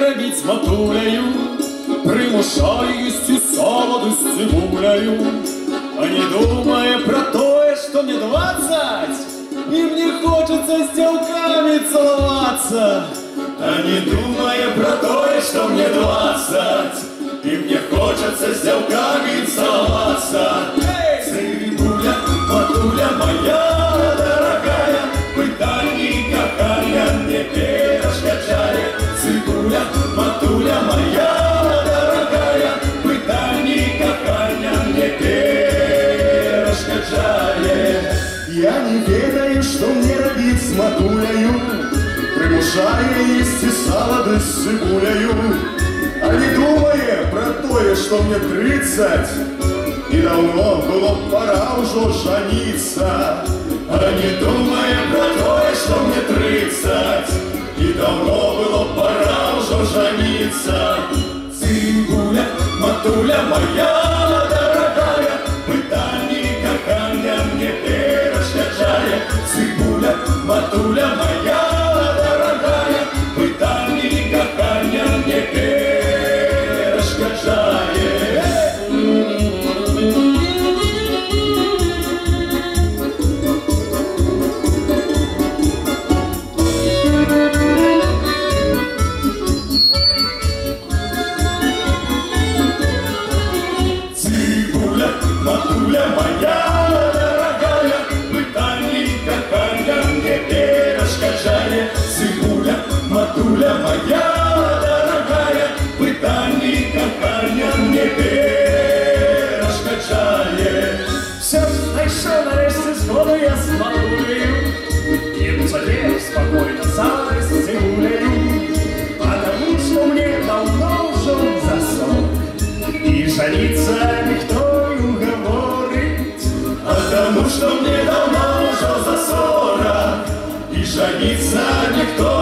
рабіць з матуляю, Прымушаю есці салады з цыбуляю, А не думая про тое, што мне двадцать, И мне хочется с девками целоваться. А не думая про тое, что мне двадцать, И мне хочется с девками целоваться. Цибуля, матуля моя дорогая, Цибуля, матуля моя дорогая, Пытальни, какая мне перешкачает. Я не ведаю, што мне рабіць з матуляю, Прымушае есці салады з цыбуляю, А не думае пра тое, што мне трыццаць, І даўно было б пора ўжо жаніцца. А не думае пра тое, што мне трыццаць, І даўно было б пора ўжо жаніцца. Цыбуля, матуля моя дорогая, Пытанні кахання мне перашкаджае. Цыбуля, матуля моя Жениться никто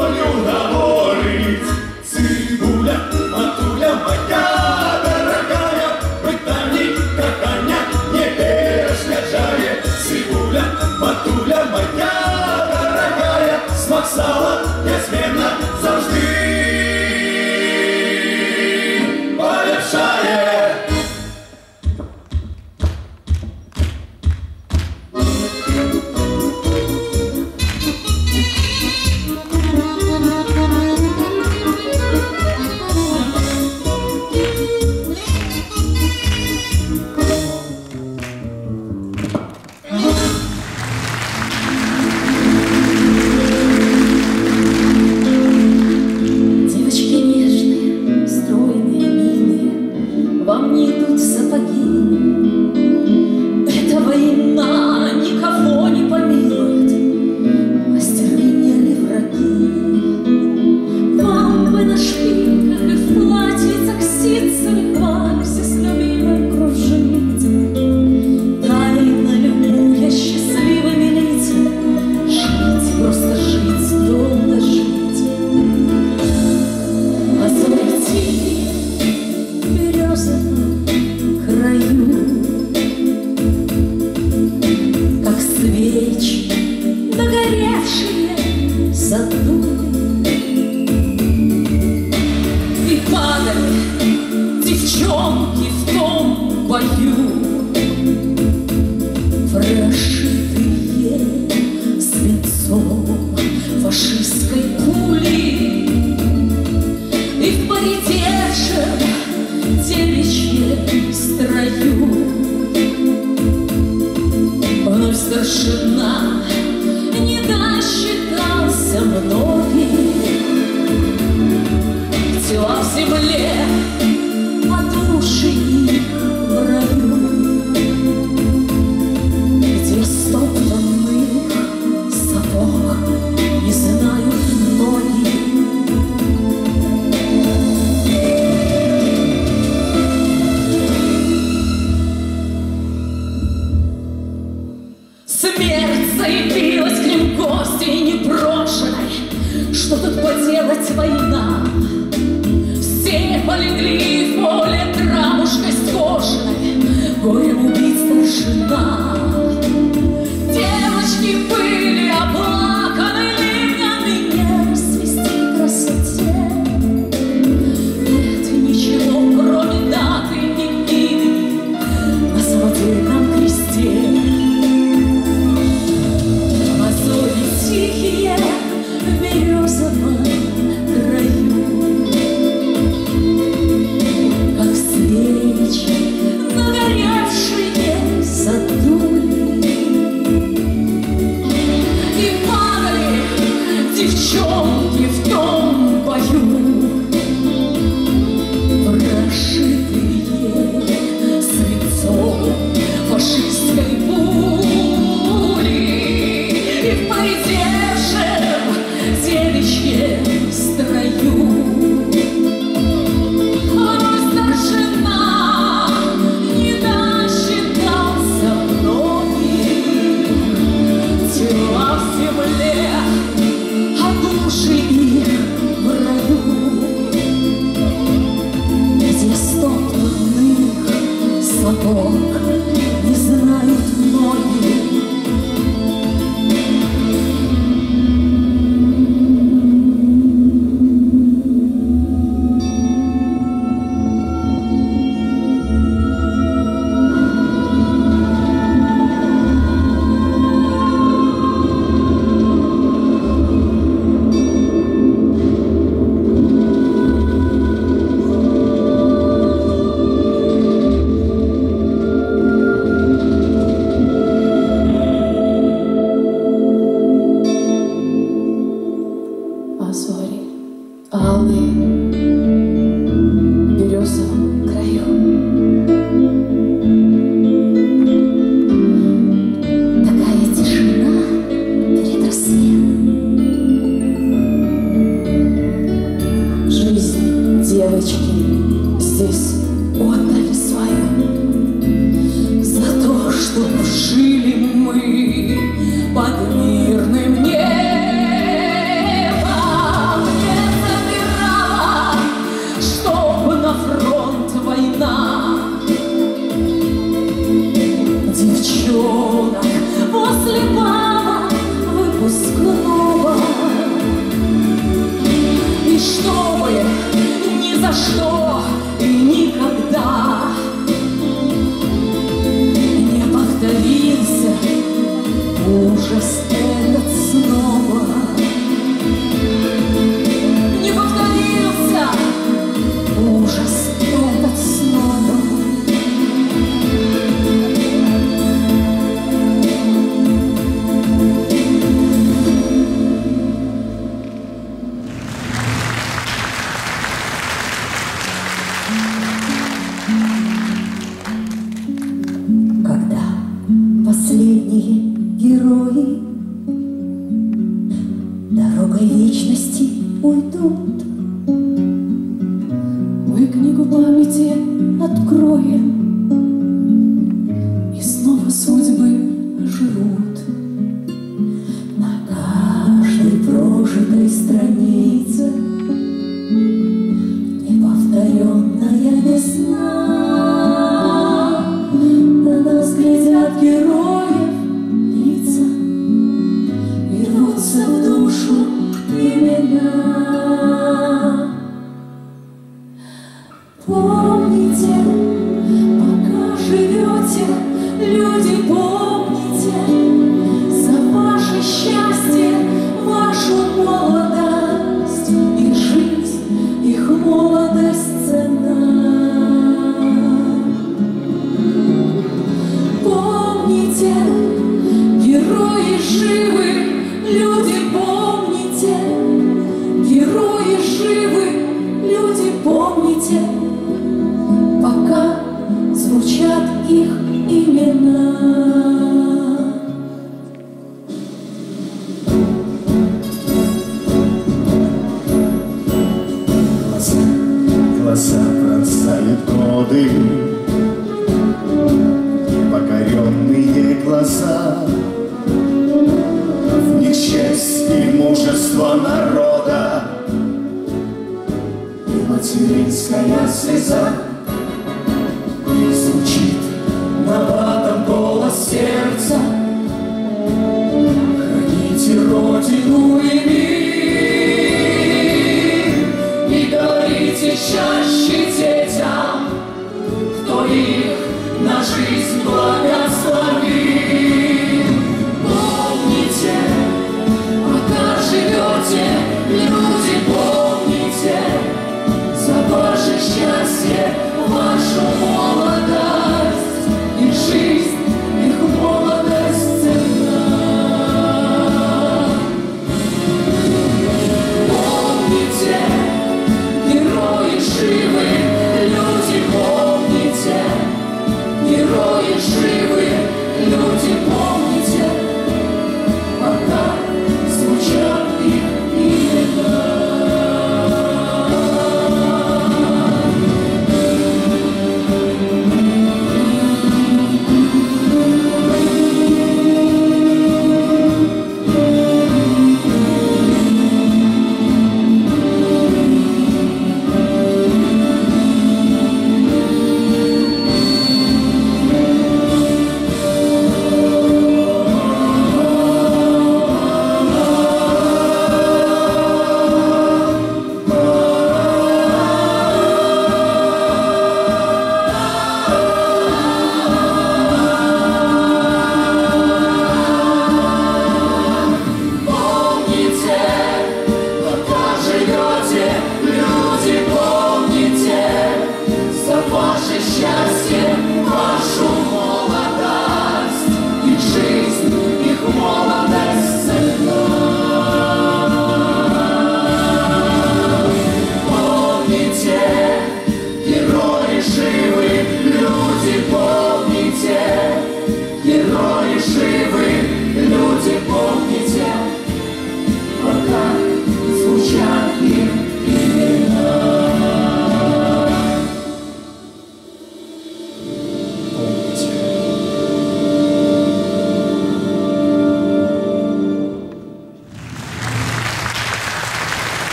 Deus.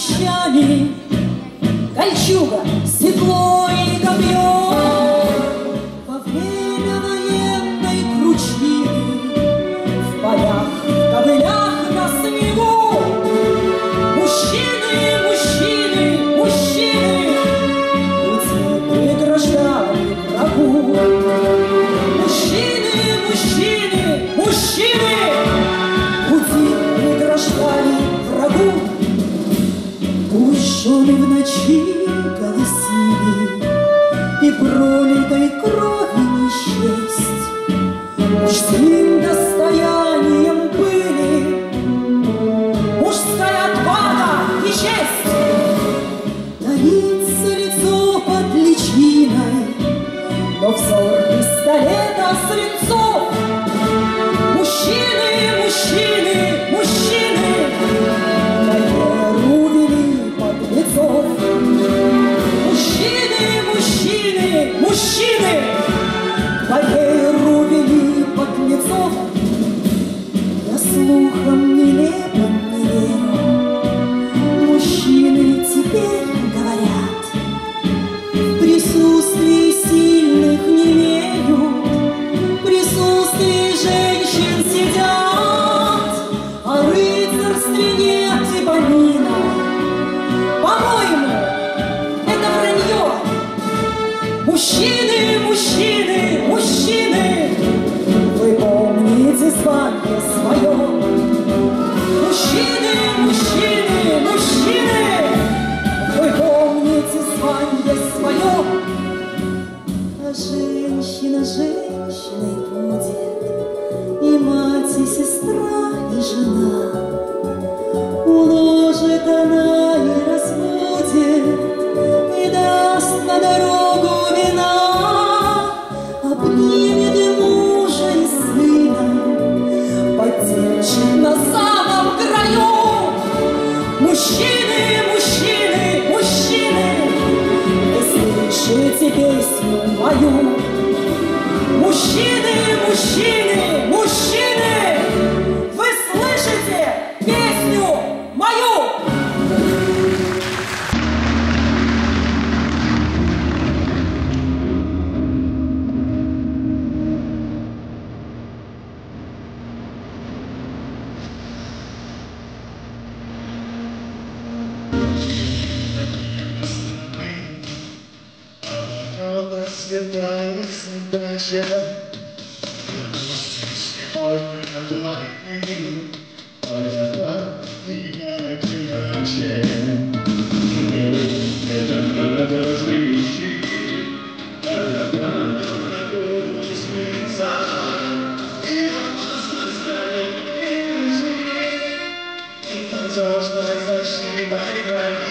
вещами. Кольчуга, седло и пролитой крови не счесть. Мужчин достояние свою. А женщина женщиной будет, и мать, и сестра, и жена. Уложит она разбивается даже Можно лайнинг, можно лайнинг иначе Это надо различить, это надо различиться Сложно защита играть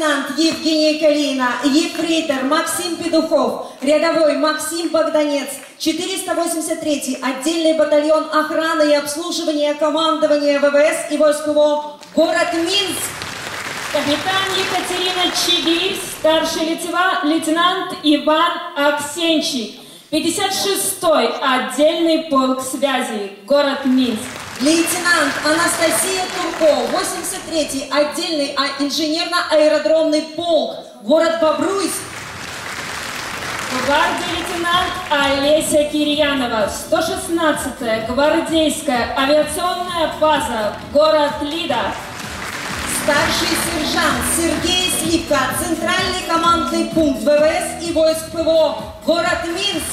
лейтенант Евгения Калина, ефрейтор Максим Петухов, рядовой Максим Богданец, 483-й отдельный батальон охраны и обслуживания командования ВВС и войск ВО, город Минск. Капитан Екатерина Чигирь, старший лейтенант, лейтенант Иван Аксенчик, 56-й отдельный полк связи, город Минск. Лейтенант Анастасия Турко, 83-й отдельный а- инженерно-аэродромный полк, город Бобруйск. Гвардии лейтенант Олеся Кирьянова, 116-я гвардейская авиационная база, город Лида. Старший сержант Сергей Сливка, центральный командный пункт ВВС и войск ПВО, город Минск.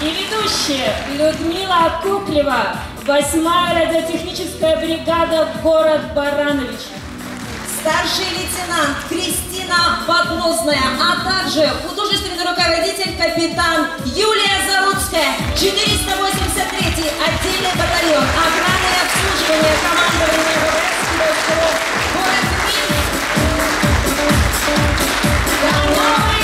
И ведущая Людмила Куклева, 8-я радиотехническая бригада, город Баранович. Старший лейтенант Кристина Подносная, а также художественный руководитель капитан Юлия Заруцкая, 483-й отдельный батальон охраны и обслуживания командования ВВС город Минск. До